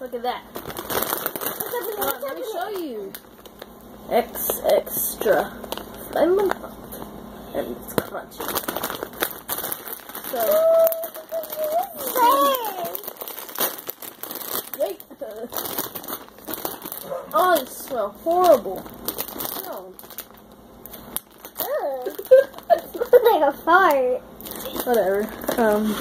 Look at that. On, let me show you. X extra. Lemon. And it's crunchy. So, wait. Oh, it smells horrible. No. like a fart. Whatever. Um,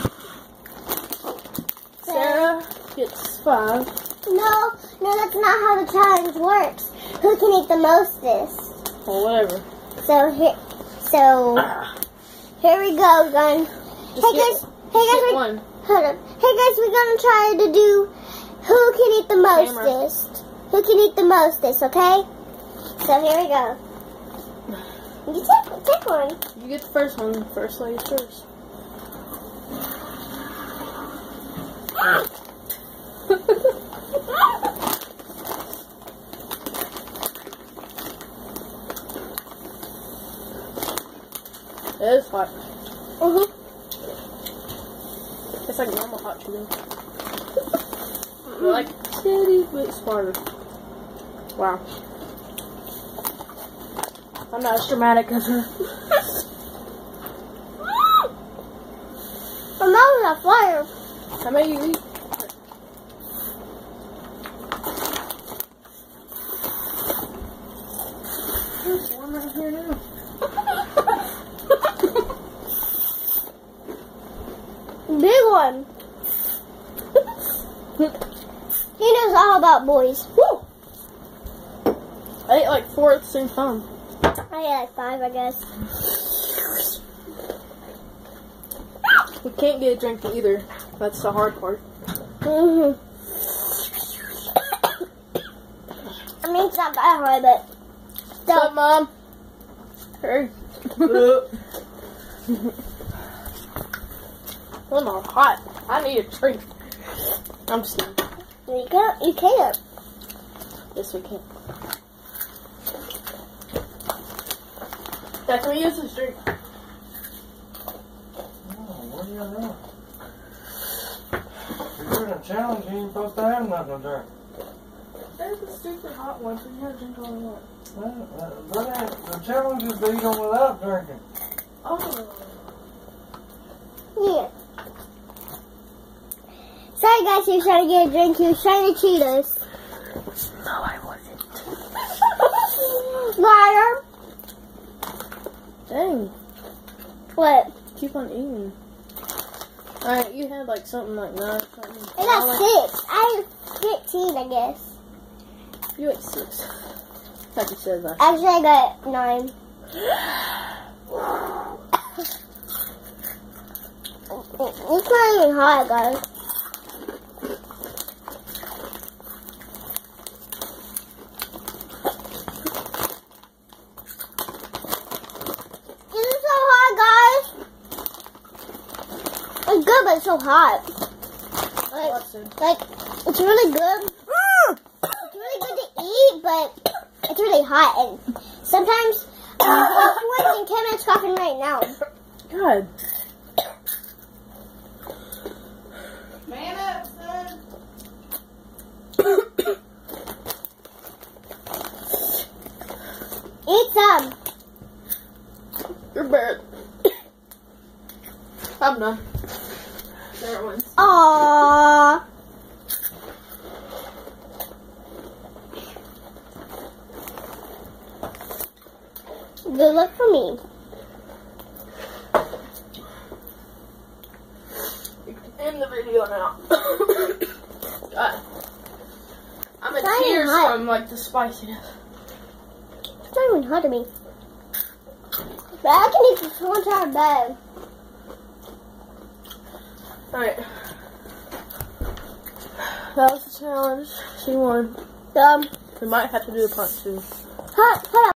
Gets five. No, no, that's not how the challenge works. Who can eat the mostest? Or whatever. So here, so here we go, gun. Just Hey get, guys, hey guys, we, one. hold up. Hey guys, we're gonna try to do who can eat the mostest. Who can eat the mostest? Okay. So here we go. You take, take one. You get the first one. First lady first. Ah! It is hot. Mhm. It's like normal hot Cheetos. They're like titty bit smarter. Wow. I'm not as dramatic as her. Mouth is on fire. How many you eat? There's one right here now. Big one. He knows all about boys. Woo! I ate like four at the same time. I ate like five, I guess. We can't get a drink either. That's the hard part. hmm I mean, it's not that hard, but What's up, Mom? Hey. I'm all hot. I need a drink. I'm just kidding. you can't. You can't. Yes, we can. That's what we use this drink? what are you doing? You're doing a challenge, you ain't supposed to have nothing to drink. There's a stupid hot one, so you gotta drink all you want. Uh, uh, That ain't, the challenge is to eat them without drinking. Oh. Yeah. Sorry, guys. Was trying to get a drink. He was trying to cheat us. No, I wasn't. Liar. Dang. What? Keep on eating. Alright, you had like something like nine something. I got six. I have fifteen, I guess. You ate six. Like you said last Actually, I got nine. It's not even hot, guys. This is so hot, guys. It's good, but it's so hot. Like, like it's really good. It's really good to eat, but it's really hot. And sometimes, I'm um, and Kevin's coughing right now. God. Man up, son. Eat some. You're bad. I'm done. There it went. Aww. Good luck for me. You can end the video now. God. I'm in It's tears hot. from like the spiciness. It's not even hot to me. But I can eat this whole entire bag. Alright. That was the challenge. She won. Um, We might have to do hold, hold on.